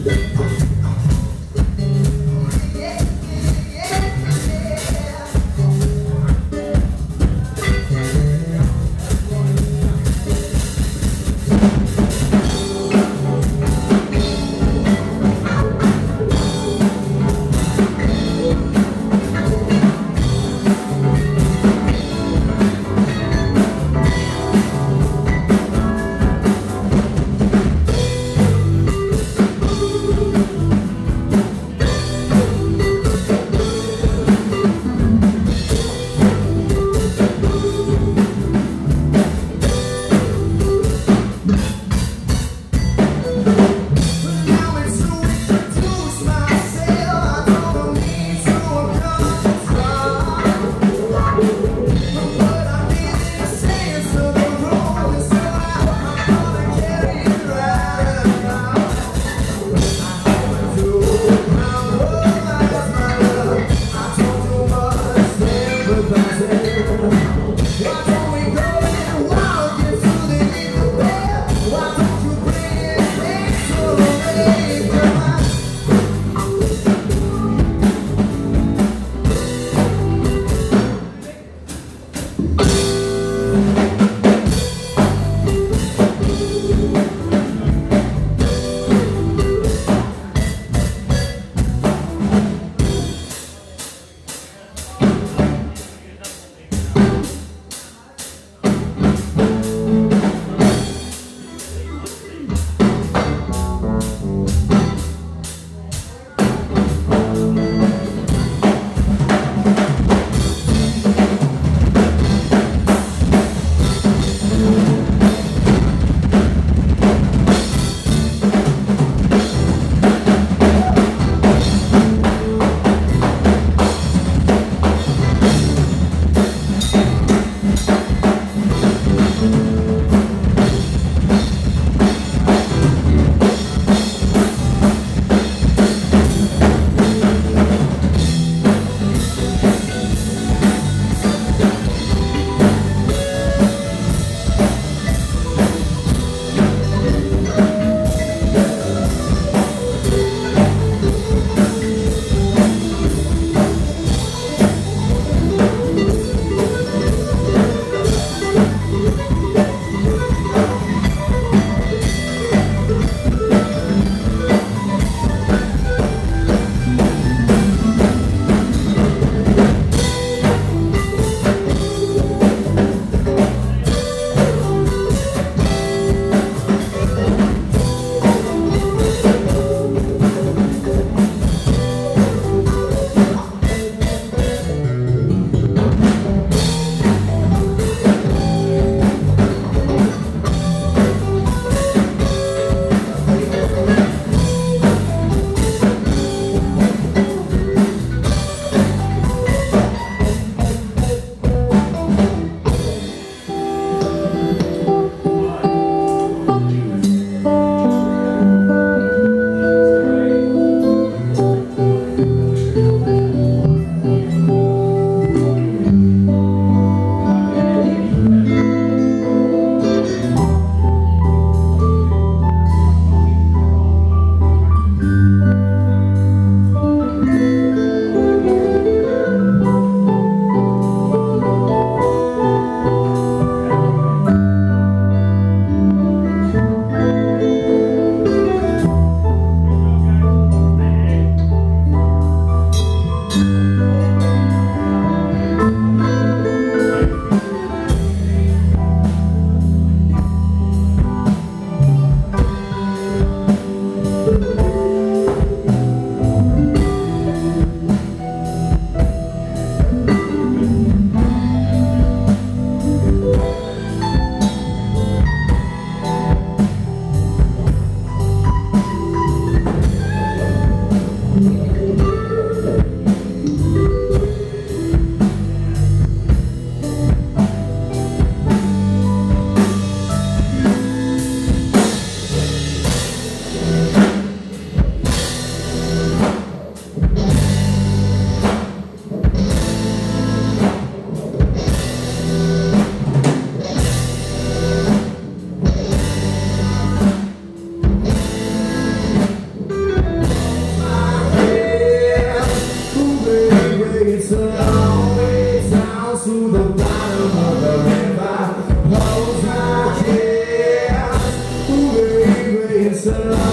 Thank It's a long to the bottom of the river. Close my eyes,